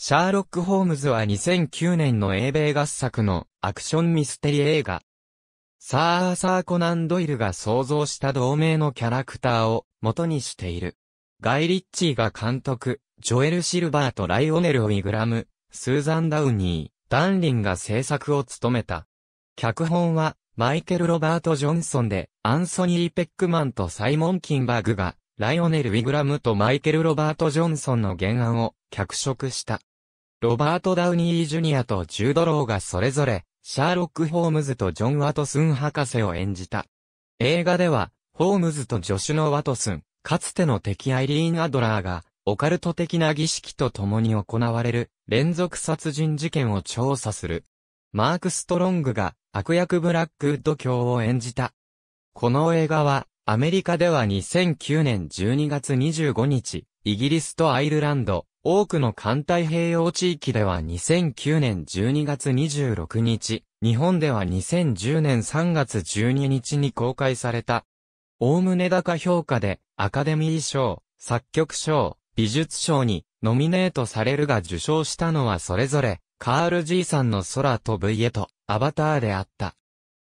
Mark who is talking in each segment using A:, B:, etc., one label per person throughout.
A: シャーロック・ホームズは2009年の英米合作のアクションミステリー映画。サー・アーサー・コナン・ドイルが創造した同名のキャラクターを元にしている。ガイ・リッチーが監督、ジョエル・シルバーとライオネル・ウィグラム、スーザン・ダウニー、ダンリンが制作を務めた。脚本は、マイケル・ロバート・ジョンソンで、アンソニー・ペックマンとサイモン・キンバーグが、ライオネル・ウィグラムとマイケル・ロバート・ジョンソンの原案を脚色した。ロバート・ダウニー・ジュニアとジュードローがそれぞれ、シャーロック・ホームズとジョン・ワトスン博士を演じた。映画では、ホームズと助手のワトスン、かつての敵アイリーン・アドラーが、オカルト的な儀式と共に行われる連続殺人事件を調査する。マーク・ストロングが悪役ブラックウッド卿を演じた。この映画は、アメリカでは2009年12月25日、イギリスとアイルランド、多くの環太平洋地域では2009年12月26日、日本では2010年3月12日に公開された。おおむね高評価でアカデミー賞、作曲賞、美術賞にノミネートされるが受賞したのはそれぞれ、カール G さんの空飛ぶ家とアバターであった。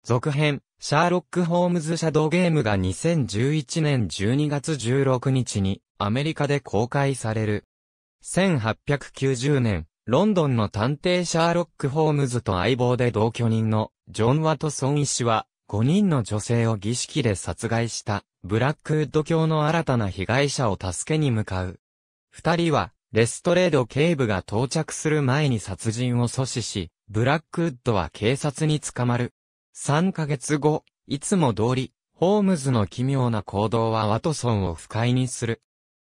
A: 続編、シャーロック・ホームズ・シャドウゲームが2011年12月16日にアメリカで公開される。1890年、ロンドンの探偵シャーロック・ホームズと相棒で同居人のジョン・ワトソン医師は、5人の女性を儀式で殺害したブラックウッド教の新たな被害者を助けに向かう。二人は、レストレード警部が到着する前に殺人を阻止し、ブラックウッドは警察に捕まる。3ヶ月後、いつも通り、ホームズの奇妙な行動はワトソンを不快にする。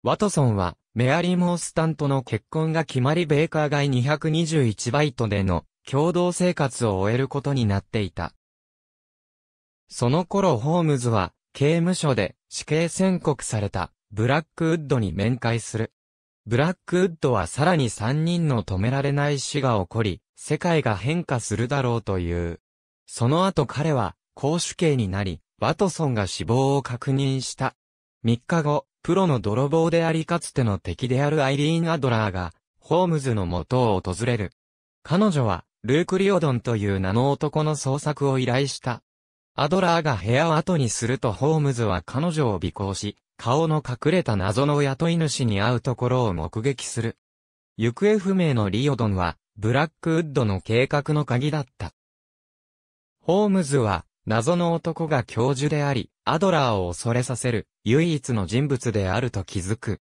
A: ワトソンは、メアリー・モースタンとの結婚が決まりベーカー街221バイトでの共同生活を終えることになっていた。その頃ホームズは刑務所で死刑宣告されたブラックウッドに面会する。ブラックウッドはさらに3人の止められない死が起こり、世界が変化するだろうという。その後彼は公主刑になり、ワトソンが死亡を確認した。3日後、プロの泥棒でありかつての敵であるアイリーン・アドラーが、ホームズの元を訪れる。彼女は、ルーク・リオドンという名の男の捜索を依頼した。アドラーが部屋を後にするとホームズは彼女を尾行し、顔の隠れた謎の雇い主に会うところを目撃する。行方不明のリオドンは、ブラックウッドの計画の鍵だった。ホームズは、謎の男が教授であり、アドラーを恐れさせる唯一の人物であると気づく。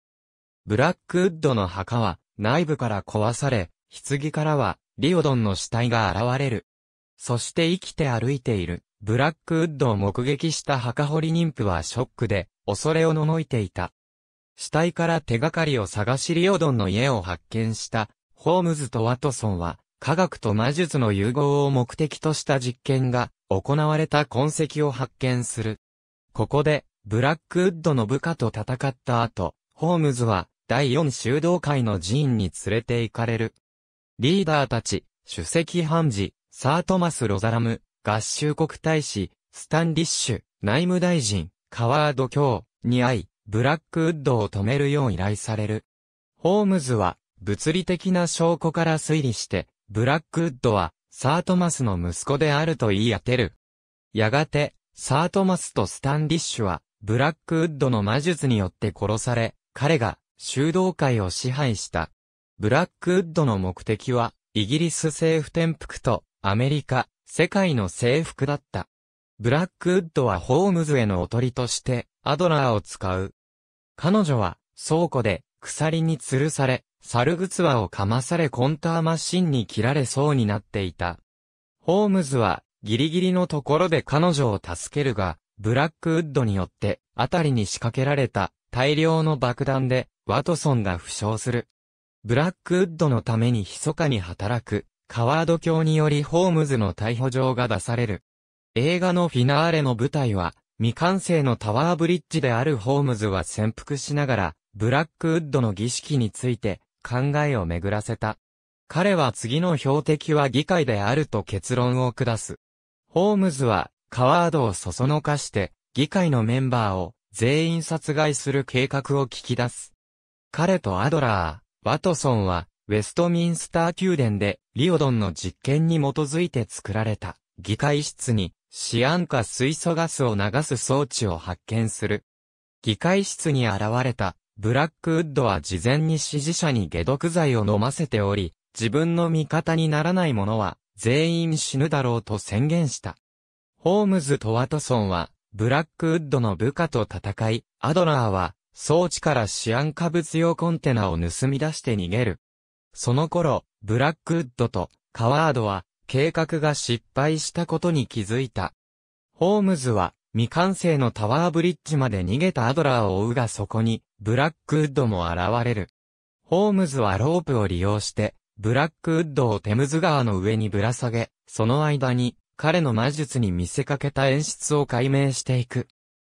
A: ブラックウッドの墓は内部から壊され、棺からはリオドンの死体が現れる。そして生きて歩いているブラックウッドを目撃した墓掘り妊婦はショックで恐れをののいていた。死体から手がかりを探しリオドンの家を発見したホームズとワトソンは科学と魔術の融合を目的とした実験が行われた痕跡を発見する。ここで、ブラックウッドの部下と戦った後、ホームズは第4修道会の寺院に連れて行かれる。リーダーたち、主席判事、サートマス・ロザラム、合衆国大使、スタンリッシュ、内務大臣、カワード卿に会い、ブラックウッドを止めるよう依頼される。ホームズは、物理的な証拠から推理して、ブラックウッドは、サートマスの息子であると言い当てる。やがて、サートマスとスタンリッシュは、ブラックウッドの魔術によって殺され、彼が修道会を支配した。ブラックウッドの目的は、イギリス政府転覆とアメリカ、世界の征服だった。ブラックウッドはホームズへのおとりとしてアドラーを使う。彼女は倉庫で鎖に吊るされ、猿靴輪をかまされコンターマシンに切られそうになっていた。ホームズはギリギリのところで彼女を助けるが、ブラックウッドによってあたりに仕掛けられた大量の爆弾でワトソンが負傷する。ブラックウッドのために密かに働くカワード教によりホームズの逮捕状が出される。映画のフィナーレの舞台は未完成のタワーブリッジであるホームズは潜伏しながらブラックウッドの儀式について考えを巡らせた。彼は次の標的は議会であると結論を下す。ホームズはカワードをそそのかして議会のメンバーを全員殺害する計画を聞き出す。彼とアドラー、ワトソンはウェストミンスター宮殿でリオドンの実験に基づいて作られた議会室にシアン化水素ガスを流す装置を発見する。議会室に現れたブラックウッドは事前に支持者に解毒剤を飲ませており、自分の味方にならない者は全員死ぬだろうと宣言した。ホームズとワトソンはブラックウッドの部下と戦い、アドラーは装置からシアン化物用コンテナを盗み出して逃げる。その頃、ブラックウッドとカワードは計画が失敗したことに気づいた。ホームズは未完成のタワーブリッジまで逃げたアドラーを追うがそこにブラックウッドも現れる。ホームズはロープを利用してブラックウッドをテムズ川の上にぶら下げ、その間に彼の魔術に見せかけた演出を解明していく。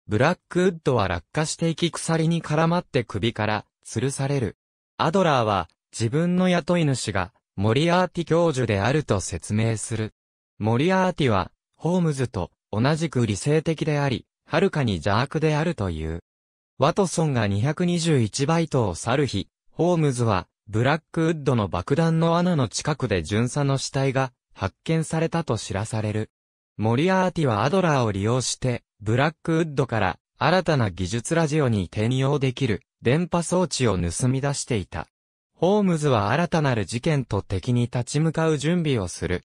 A: ブラックウッドは落下していき鎖に絡まって首から吊るされる。アドラーは自分の雇い主がモリアーティ教授であると説明する。モリアーティはホームズと同じく理性的であり、はるかに邪悪であるという。ワトソンが221B を去る日、ホームズはブラックウッドの爆弾の穴の近くで巡査の死体が発見されたと知らされる。モリアーティはアドラーを利用して、ブラックウッドから新たな技術ラジオに転用できる電波装置を盗み出していた。ホームズは新たなる事件と敵に立ち向かう準備をする。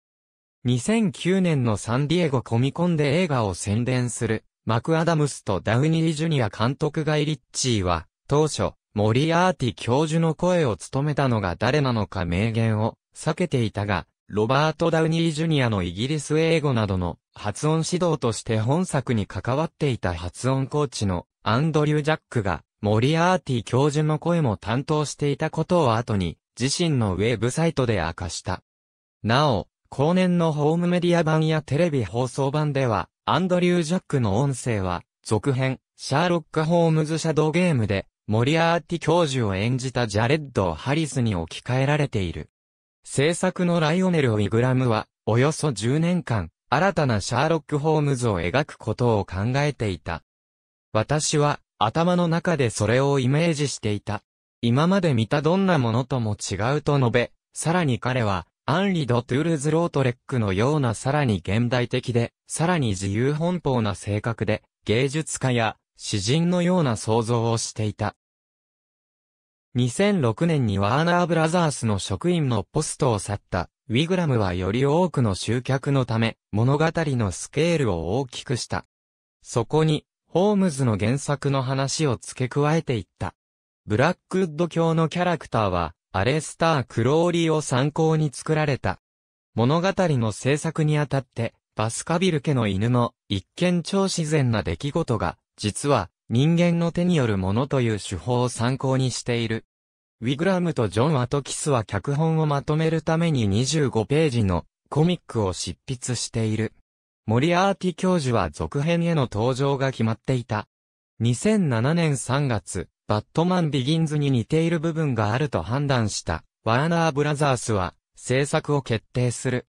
A: 2009年のサンディエゴコミコンで映画を宣伝する、マクアダムスとダウニー・ジュニア監督ガイ・リッチーは、当初、モリアーティ教授の声を務めたのが誰なのか明言を避けていたが、ロバート・ダウニー・ジュニアのイギリス英語などの発音指導として本作に関わっていた発音コーチのアンドリュー・ジャックがモリアーティ教授の声も担当していたことを後に自身のウェブサイトで明かした。なお、後年のホームメディア版やテレビ放送版では、アンドリュー・ジャックの音声は、続編、シャーロック・ホームズ・シャドウゲームで、モリアーティ教授を演じたジャレッド・ハリスに置き換えられている。制作のライオネル・ウィグラムは、およそ10年間、新たなシャーロック・ホームズを描くことを考えていた。私は、頭の中でそれをイメージしていた。今まで見たどんなものとも違うと述べ、さらに彼は、アンリ・ド・トゥールズ・ロートレックのようなさらに現代的で、さらに自由奔放な性格で、芸術家や詩人のような想像をしていた。2006年にワーナーブラザースの職員のポストを去ったウィグラムはより多くの集客のため物語のスケールを大きくした。そこにホームズの原作の話を付け加えていった。ブラックウッド教のキャラクターはアレスター・クローリーを参考に作られた。物語の制作にあたってバスカビル家の犬の一見超自然な出来事が実は人間の手によるものという手法を参考にしている。ウィグラムとジョン・アトキスは脚本をまとめるために25ページのコミックを執筆している。モリアーティ教授は続編への登場が決まっていた。2007年3月、バットマンビギンズに似ている部分があると判断したワーナーブラザースは制作を決定する。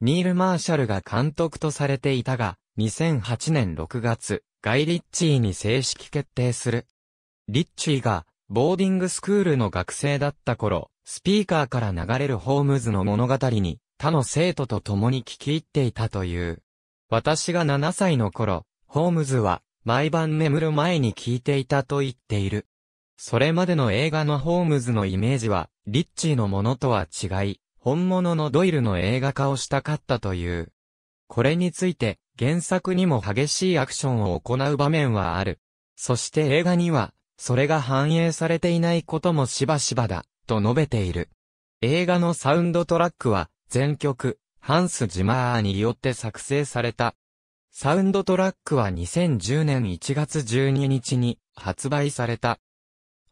A: ニール・マーシャルが監督とされていたが、2008年6月、ガイ・リッチーに正式決定する。リッチーが、ボーディングスクールの学生だった頃、スピーカーから流れるホームズの物語に、他の生徒と共に聞き入っていたという。私が7歳の頃、ホームズは、毎晩眠る前に聞いていたと言っている。それまでの映画のホームズのイメージは、リッチーのものとは違い、本物のドイルの映画化をしたかったという。これについて、原作にも激しいアクションを行う場面はある。そして映画には、それが反映されていないこともしばしばだ、と述べている。映画のサウンドトラックは、全曲、ハンス・ジマーによって作成された。サウンドトラックは2010年1月12日に発売された。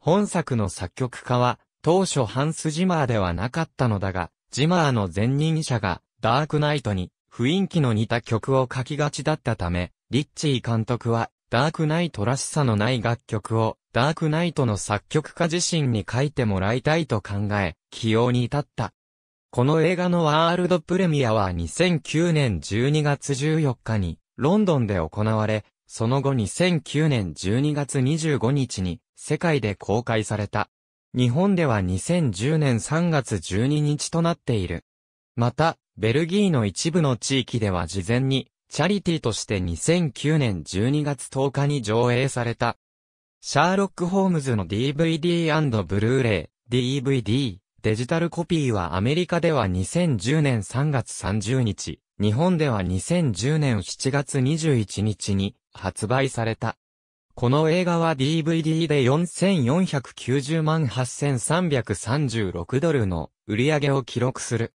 A: 本作の作曲家は、当初ハンス・ジマーではなかったのだが、ジマーの前任者が、ダークナイトに雰囲気の似た曲を書きがちだったため、リッチー監督は、ダークナイトらしさのない楽曲を、ダークナイトの作曲家自身に書いてもらいたいと考え、起用に至った。この映画のワールドプレミアは2009年12月14日に、ロンドンで行われ、その後2009年12月25日に、世界で公開された。日本では2010年3月12日となっている。また、ベルギーの一部の地域では事前に、チャリティとして2009年12月10日に上映された。シャーロック・ホームズの DVD& ブルーレイ、DVD、デジタルコピーはアメリカでは2010年3月30日、日本では2010年7月21日に発売された。この映画は DVD で4490万8336ドルの売り上げを記録する。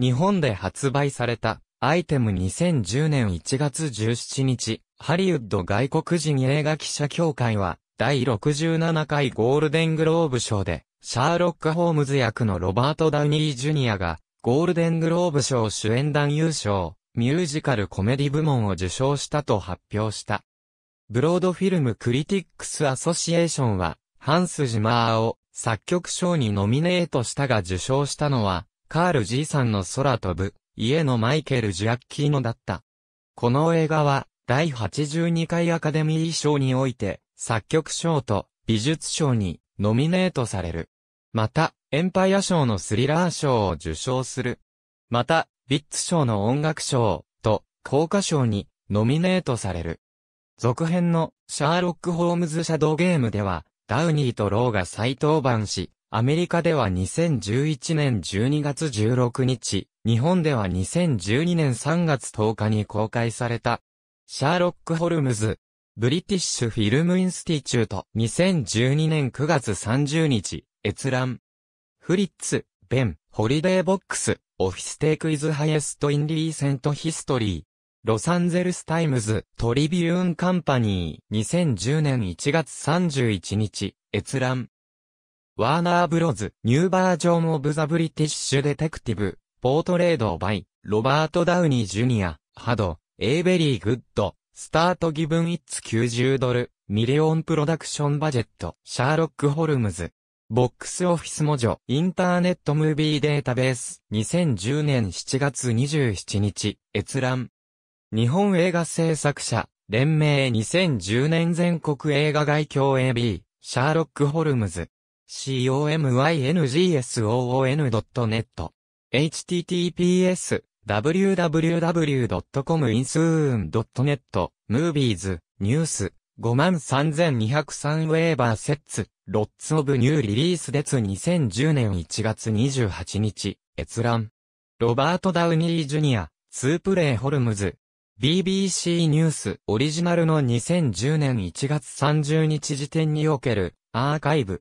A: 日本で発売された。アイテム2010年1月17日、ハリウッド外国人映画記者協会は。第67回ゴールデングローブ賞で、シャーロック・ホームズ役のロバート・ダウニー・ジュニアが、ゴールデングローブ賞主演男優賞、ミュージカルコメディ部門を受賞したと発表した。ブロードフィルムクリティックスアソシエーションは、ハンス・ジマーを作曲賞にノミネートしたが受賞したのは、カール G さんの空飛ぶ、家のマイケル・ジアッキーノだった。この映画は、第82回アカデミー賞において、作曲賞と美術賞にノミネートされる。また、エンパイア賞のスリラー賞を受賞する。また、ビッツ賞の音楽賞と効果賞にノミネートされる。続編のシャーロック・ホームズ・シャドウゲームでは、ダウニーとローが再登板し、アメリカでは2011年12月16日、日本では2012年3月10日に公開された。 Sherlock Holmes、British Film Institute、2012年9月30日、閲覧。Fritz、Ben、Holiday box office take is highest in recent history。Los Angeles Times、Tribune Company、2010年1月31日、閲覧。 Warner Bros、new version of the British detective、portrayed by、Robert Downey Jr.、had、a very good、start given its 90ドル、 million production budget、Sherlock Holmes。ボックスオフィス文書、インターネットムービーデータベース、2010年7月27日、閲覧。日本映画制作者、連盟2010年全国映画外境 AB、シャーロック・ホルムズ。comyngsoon.net。https www.cominsoon.net、movies、ニュース、53203 Weber sets、lots of new release dates 2010年1月28日、閲覧。ロバート・ダウニー・ジュニア、ツープレイ・ホルムズ、BBC ニュースオリジナルの2010年1月30日時点におけるアーカイブ。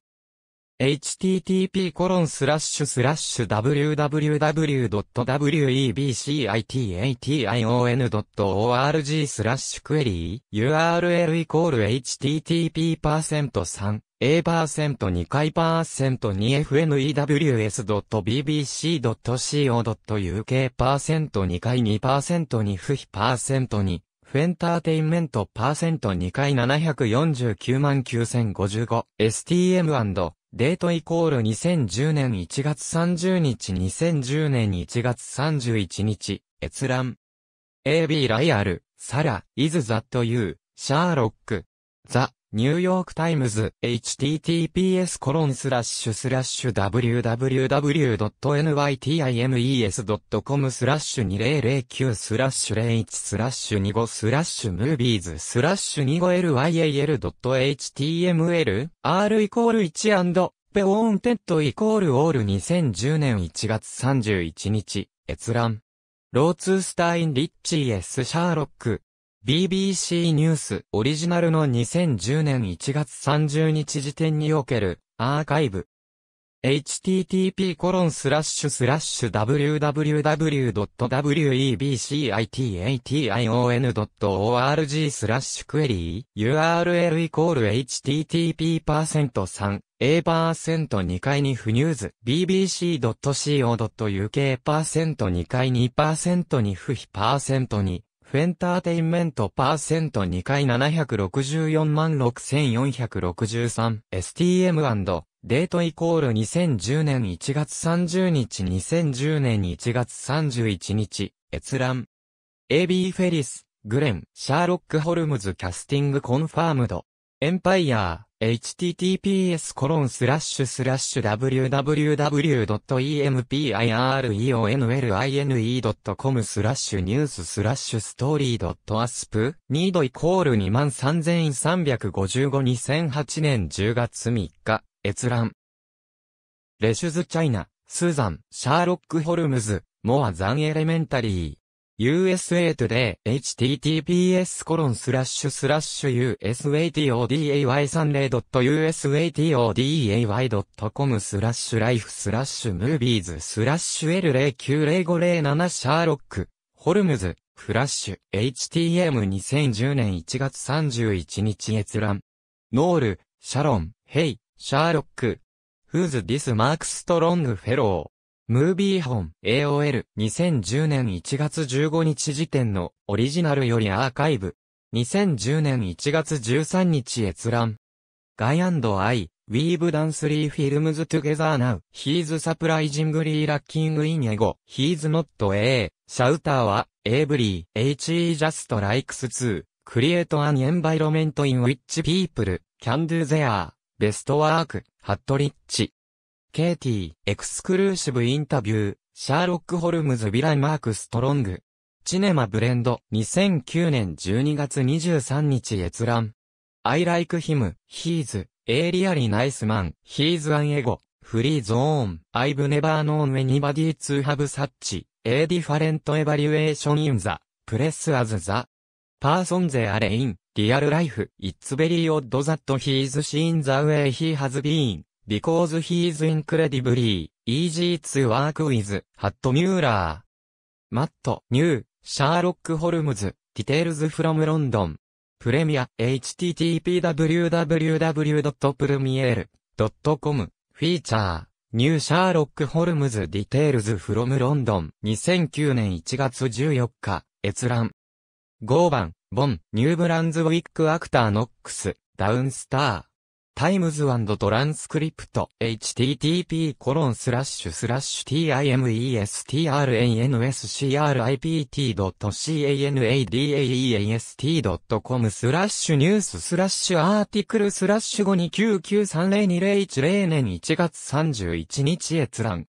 A: http コロンスラッシュスラッシュ www.webcitation.org スラッシュクエリー URL イコール http パーセント3 A パーセント2回パーセント 2fnews.bbc.co.uk パーセント2回2パーセント2不非パーセント2フェンターテインメントパーセント2回749万9055 STM& デートイコール2010年1月30日2010年1月31日、閲覧。AB ライアル、サラ、イズザットユー、Sherlock、The、New York Times、https コロンスラッシュスラッシュ www.nytimes.com スラッシュ2009スラッシュ01スラッシュ25スラッシュ movies スラッシュ 25lyal.html r イコール1 pagewanted イコール all 2010年1月31日、閲覧。ローツースタインリッチー S シャーロック、BBC ニュースオリジナルの2010年1月30日時点におけるアーカイブ。http コロンスラッシュスラッシュ www.webcitation.org スラッシュクエリー URL イコール http パーセント3 A パーセント2回にフニューズ bbc.co.uk パーセント2回2パーセントに不非パーセント2フェンターテインメントパーセント2回764万6463 STM& デートイコール2010年1月30日2010年1月31日閲覧 AB フェリス、グレン、シャーロック・ホルムズキャスティングコンファームドエンパイア https://www.empireonline.com. スラッシュニューススラッシュストーリー .asp ニードイコール23355-2008年10月3日閲覧。レシュズ・チャイナ、スーザン、 Sherlock Holmes、more than elementary。USA Today https コロンスラッシュスラッシュ usatoday30.usatoday.com スラッシュ life スラッシュ movies スラッシュ L090507 Sherlock、Holmes、flash、HTM2010 年1月31日閲覧。ノール、シャロン、ヘイ、シャーロック。Who's this Mark Strong Fellow? ムービー本 AOL 2010年1月15日時点のオリジナルよりアーカイブ。2010年1月13日閲覧。ガイアイ、We've done three films together now. He's surprisingly lacking in ego. He's not A. シャウターは、Every, He just likes to create an environment in which people can do their best work. ハットリッチ。ケイティ、エクスクルーシブインタビュー、シャーロック・ホルムズ・ヴィラン・マーク・ストロング。チネマ・ブレンド、2009年12月23日閲覧。I like him, he's, a really nice man, he's an ego, free zone, I've never known anybody to have such, a different evaluation in the, press as the, person they are in, real life, it's very odd that he's seen the way he has been. Because he is incredibly easy to work with, ハット Mueller。Matt、New、Sherlock Holmes、Details from London。Premiere、http://www.premier.com、 feature、New。Sherlock Holmes Details from London、2009年1月14日、閲覧。5番、ボン、ニューブランズウィック・アクター・ノックス、ダウンスター。タイムズトランスクリプト http コロンスラッシュスラッシュ timestrnscript.canadaeast.com スラッシュニューススラッシュ article スラッシュ529930210年1月31日閲覧。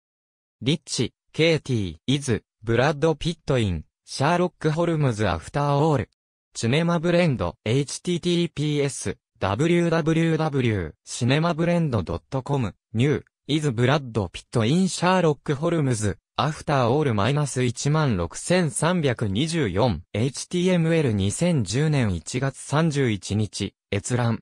A: Rich、Katey、Is、Brad Pitt in、Sherlock Holmes After All。CinemaBlend https www.cinemablend.com New is Brad Pitt in Sherlock Holmes After All -16324 HTML2010 年1月31日閲覧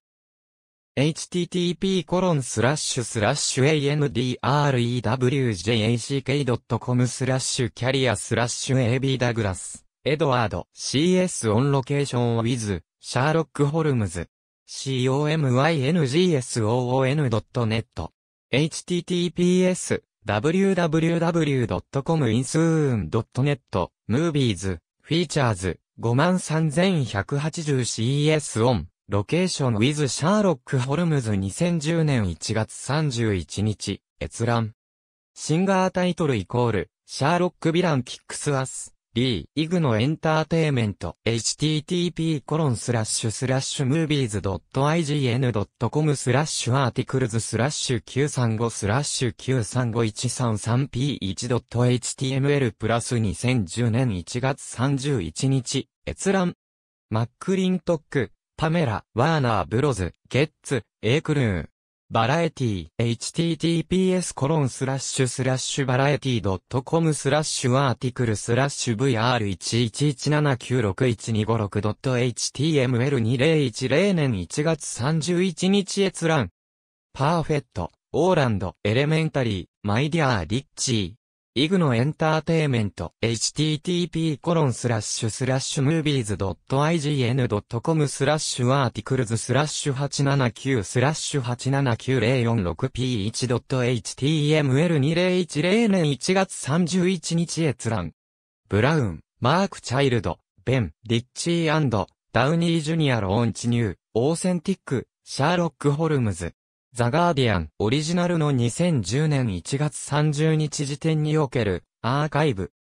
A: http コロンスラッシュスラッシュ andrewjack.com スラッシュ career スラッシュ ab Douglas Edward CS on location with Sherlock Holmes comingsoon.net https www.comingsoon.net movies features 53180cs on ロケーション with シャーロック・ホルムズ2010年1月31日閲覧シンガータイトルイコールシャーロック・ヴィラン・キックス・アス B、 IGN Entertainment、http コロンスラッシュスラッシュムービーズ .ign.com スラッシュ articles スラッシュ935スラッシュ 935133p1.html プラス2010年1月31日、閲覧。マックリントック、パメラ、 Warner Bros. Gets a Clue。 Variety、https コロンスラッシュスラッシュバラエティ .com スラッシュ articles ラッシュ VR111796.html2010 年1月31日閲覧。パーフェット、オーランド、 Elementary, My Dear Ritchie。IGN Entertainment、http コロンスラッシュスラッシュムービーズ .ign.com スラッシュ articles スラッシュ879スラッシュ 879046p1.html2010 年1月31日閲覧。ブラウン、マーク・チャイルド、ベン、 Ritchie, Downey Jr. Launch New, Authentic, Sherlock Holmes。ザ・ガーディアンオリジナルの2010年1月30日時点におけるアーカイブ。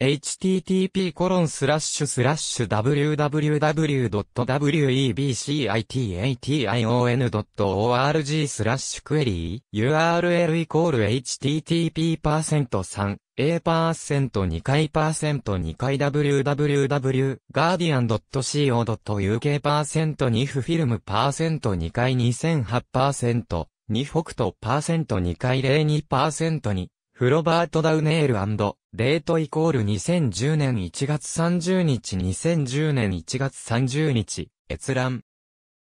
A: Http コロンスラッシュスラッシュ www.webcitation.org スラッシュクエリー URL イコール http パーセント3 A パーセント2回パーセント2回 www guardian.co.uk パーセント2フフィルムパーセント2回2008パーセント2北斗パーセント2回02パーセント2ロバート・ダウニールデートイコール2010年1月30日2010年1月30日閲覧。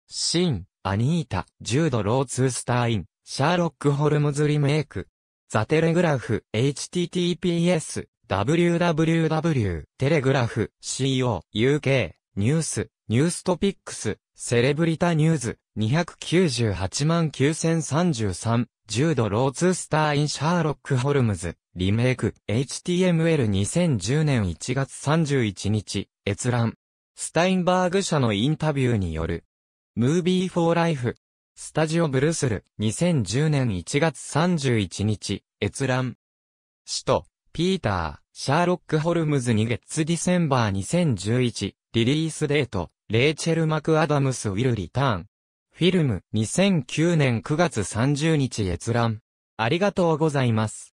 A: シン、アニータ、 Jude Law to Star in, Sherlock Holmes Remake。 The Telegraph、https、www、 telegraph、co、uk、 news、newstopics、celebritynews、298万9033、 Jude Law to Star in Sherlock Holmes、Remake、HTML2010 年1月31日、閲覧。スタインバーグ社のインタビューによる。ムービー・フォー・ライフ。スタジオ・ブルースル、2010年1月31日、閲覧。使徒、ピーター、シャーロック・ホルムズ2月ディセンバー2011、リリースデート、レイチェル・マクアダムス・ウィル・リターン。フィルム、2009年9月30日閲覧。ありがとうございます。